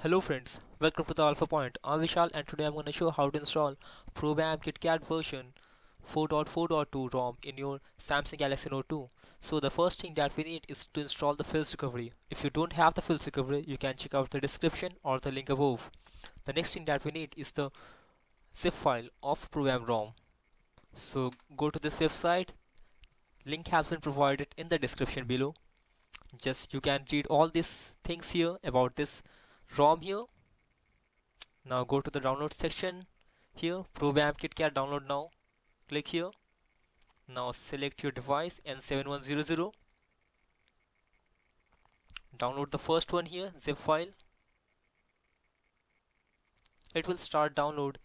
Hello friends, welcome to the Alpha Point. I'm Vishal and today I'm going to show how to install ProBAM KitKat version 4.4.2 ROM in your Samsung Galaxy Note 2. So the first thing that we need is to install the Philz recovery. If you don't have the Philz recovery, you can check out the description or the link above. The next thing that we need is the zip file of ProBAM ROM. So go to this website. Link has been provided in the description below. Just you can read all these things here about this ROM here. Now go to the download section here, ProBAM KitKat download now. Click here. Now select your device N7100. Download the first one here, zip file. It will start download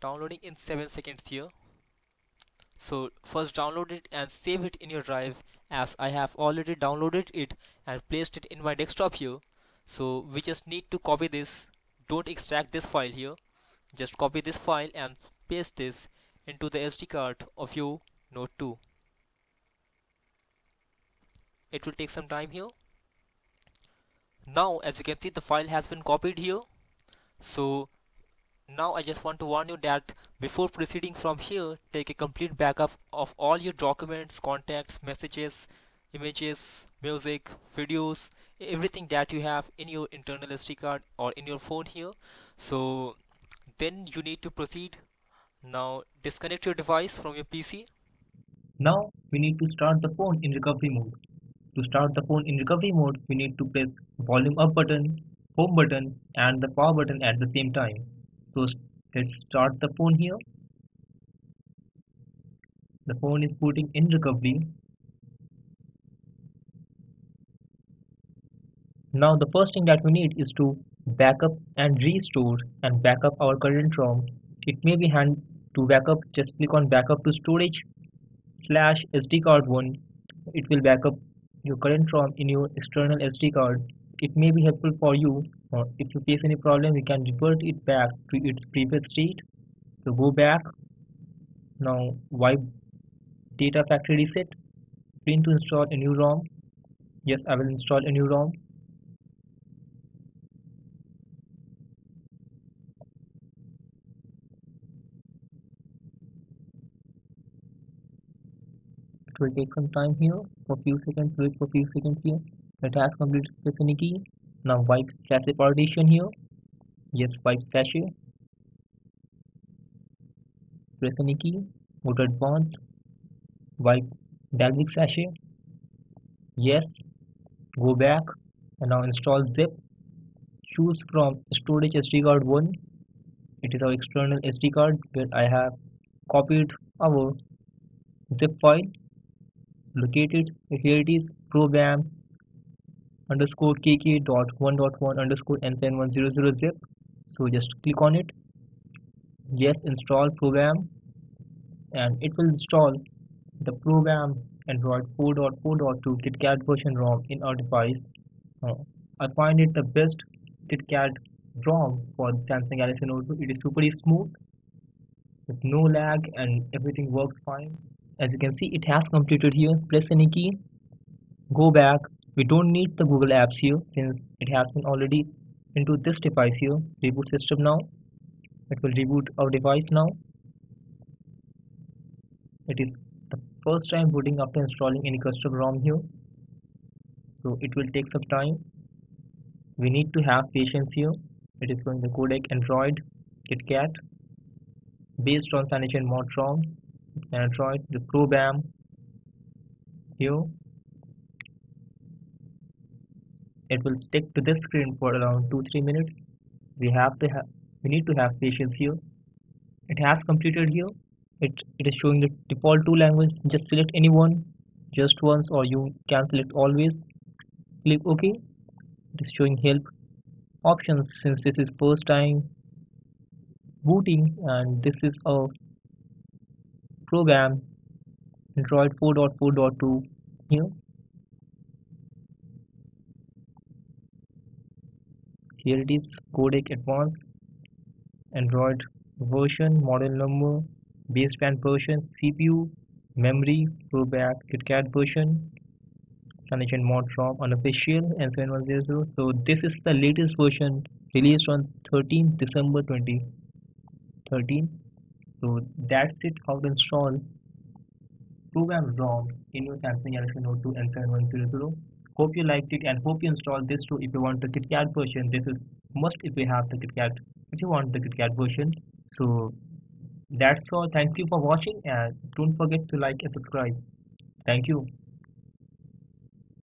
downloading in 7 seconds here. So first download it and save it in your drive as I have already downloaded it and placed it in my desktop here so we just need to copy this. Don't extract this file here. Just copy this file and paste this into the SD card of your Note 2 it will take some time here. Now as you can see the file has been copied here. So now I just want to warn you that before proceeding from here take a complete backup of all your documents contacts messages images music videos everything that you have in your internal SD card or in your phone here. So then you need to proceed. Now disconnect your device from your PC now we need to start the phone in recovery mode. To start the phone in recovery mode we need to press volume up button home button and the power button at the same time. So let's start the phone here. The phone is booting in recovery Now the first thing that we need is to backup and restore and backup our current ROM. It may be hand to backup just click on backup to storage slash SD card 1. It will backup your current ROM in your external SD card. It may be helpful for you or if you face any problem you can revert it back to its previous state. So go back. Now wipe data factory reset. Print to install a new ROM. Yes, I will install a new ROM. Will take some time here for few seconds wait for few seconds here. It has completed key now wipe cache partition here. Yes wipe cache press any key go to advanced wipe dalvik cache yes go back. And now install zip. Choose from storage sd card 1 it is our external sd card where i have copied our zip file located here it is ProBAM underscore kk dot one dot one underscore n7100 zip. So just click on it. Yes install ProBAM. And it will install the ProBAM android 4.4.2 kitkat version rom in our device. Uh, i find it the best kitkat rom for samsung galaxy note 2 it is super smooth with no lag and everything works fine as you can see it has completed here. Press any key. Go back. We don't need the google apps here since it has been already into this device here. Reboot system now. It will reboot our device now. It is the first time booting after installing any custom rom here. So it will take some time. We need to have patience here. It is showing the codec android kitkat based on CyanogenMod ROM Android the ProBAM here. It will stick to this screen for around 2-3 minutes. We have to have we need to have patience here. It has completed here. It, it is showing the default two language. Just select any one just once or you can select always. Click ok. It is showing help options since this is first time booting and this is a ProBAM Android 4.4.2 here. Here it is codec advanced Android version, model number, baseband version, CPU, memory, ProBAM KitKat version, Cyanogen Mod ROM unofficial N7100. So this is the latest version released on 13 December 2013. So that's it how to install ProBAM ROM in your Samsung Galaxy Note 2 N7100. Hope you liked it and hope you install this too if you want the KitKat version. This is must if you have the KitKat if you want the KitKat version. So that's all. Thank you for watching and don't forget to like and subscribe. Thank you.